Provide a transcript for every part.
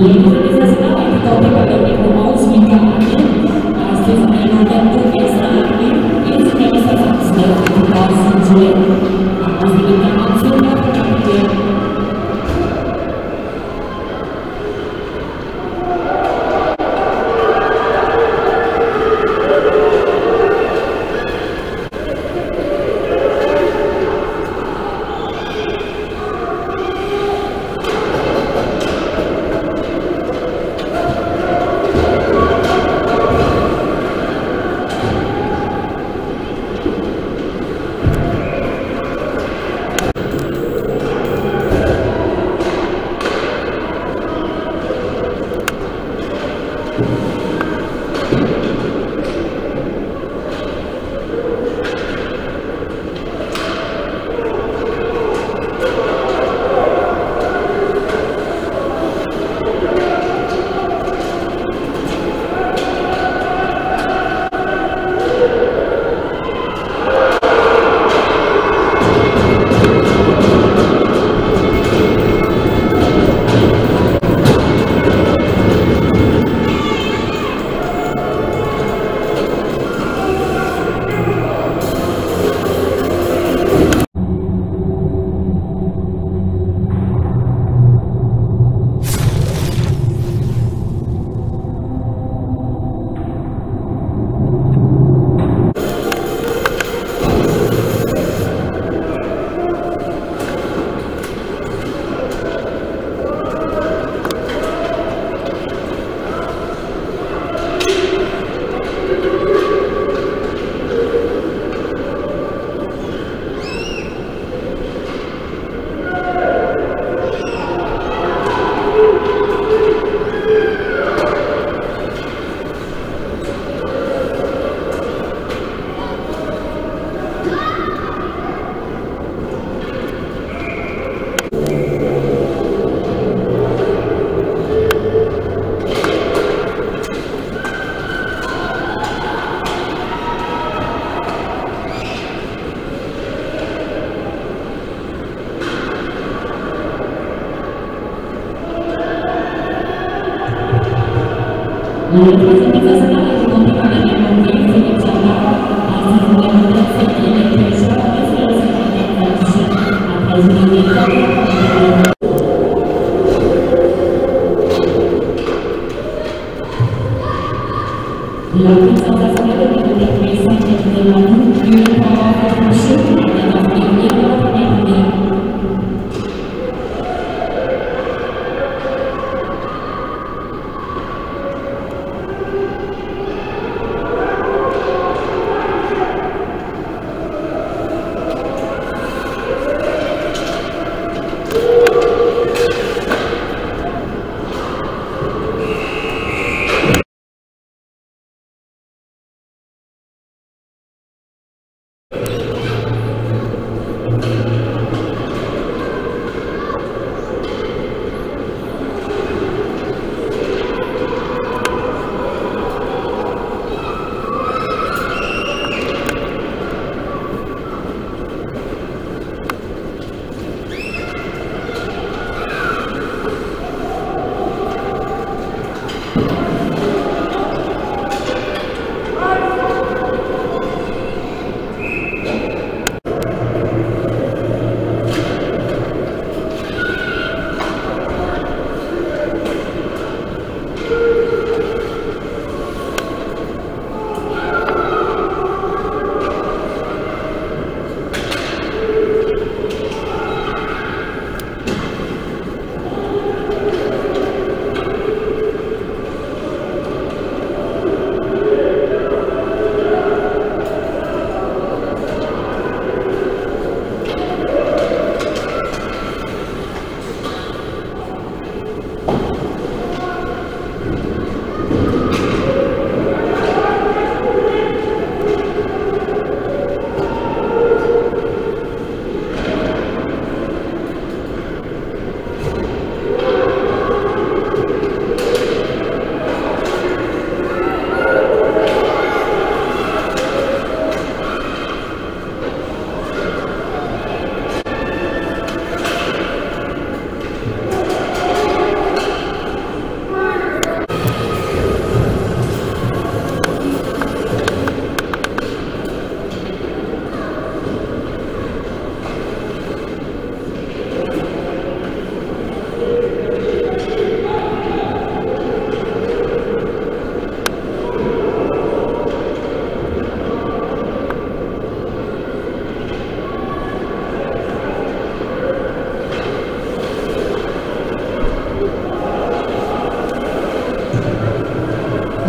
Bien, ese de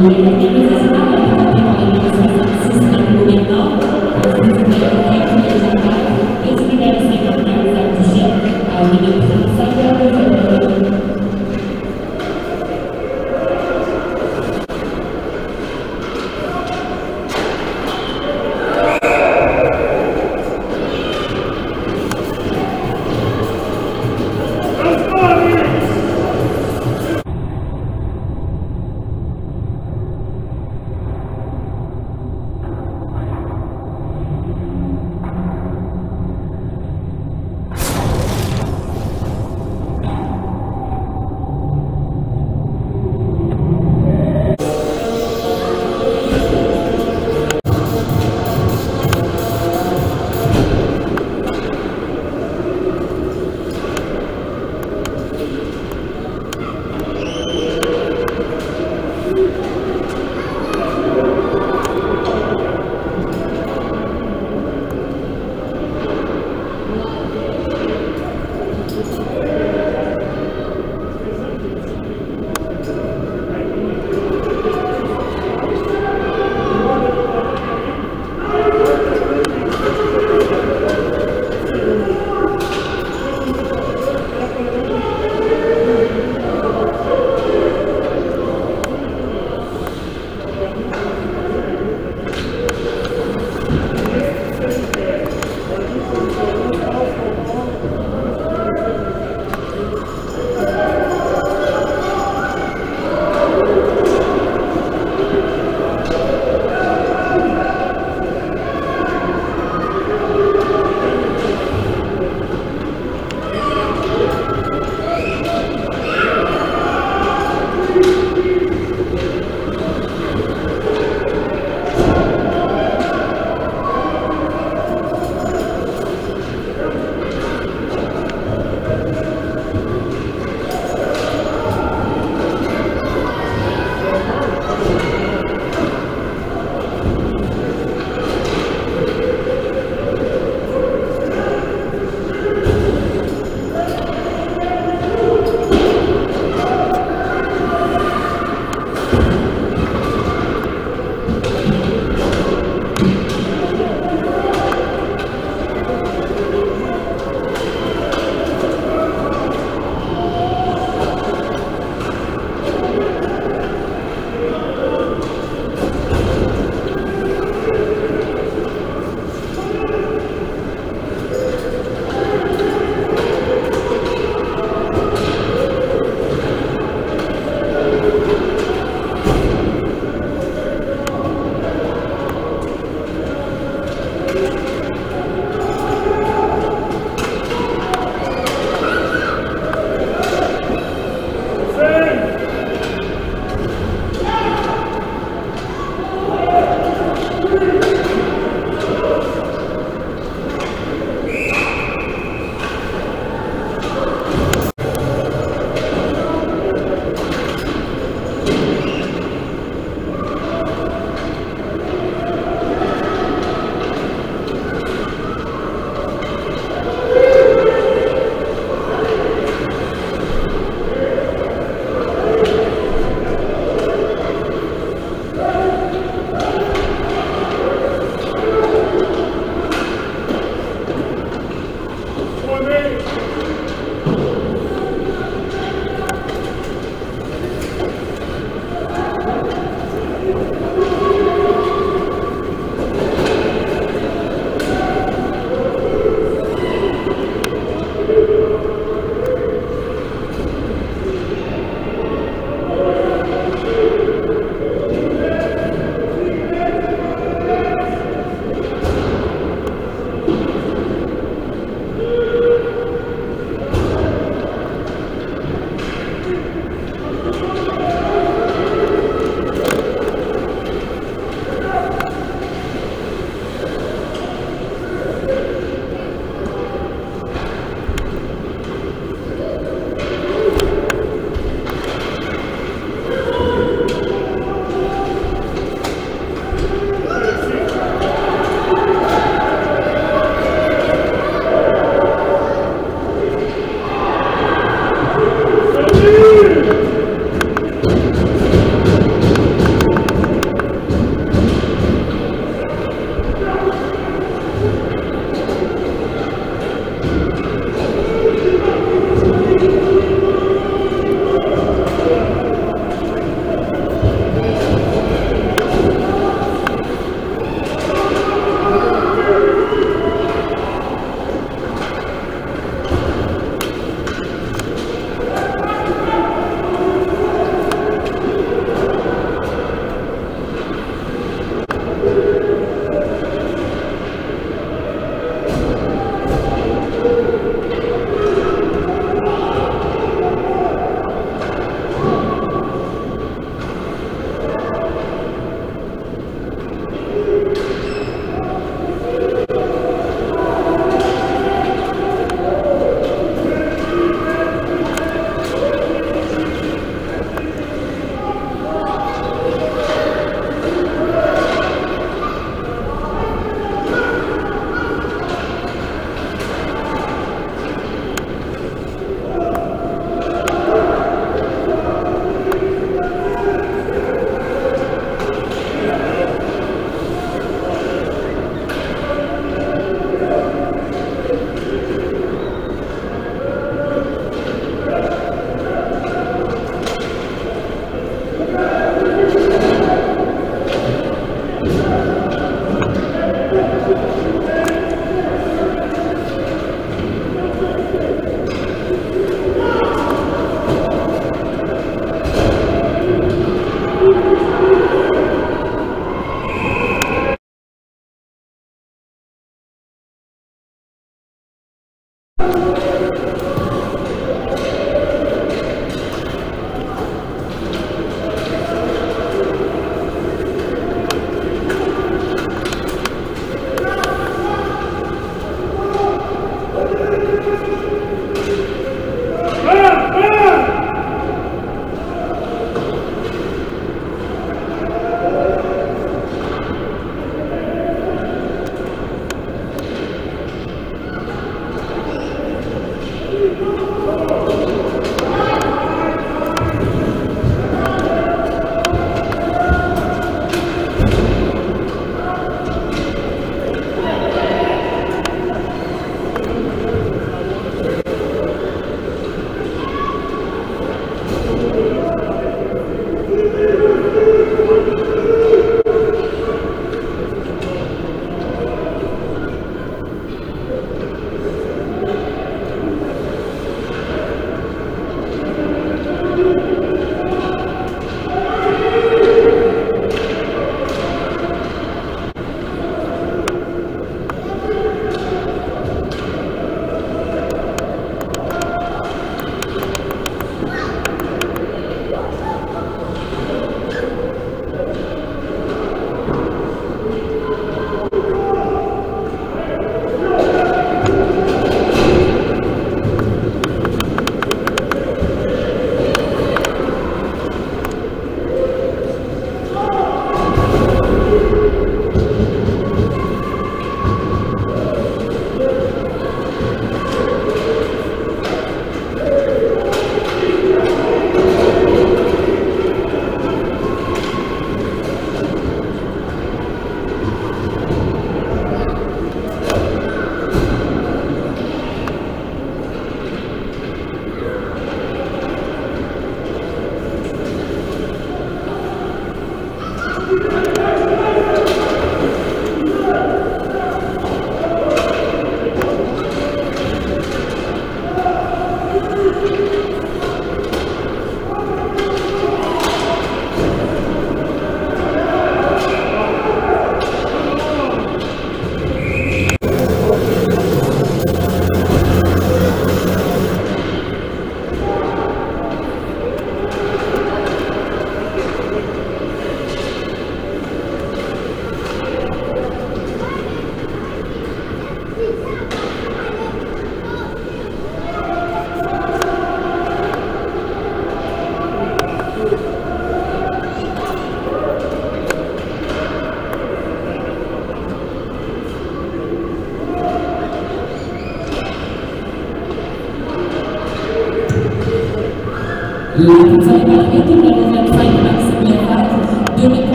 Thank you.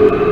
You.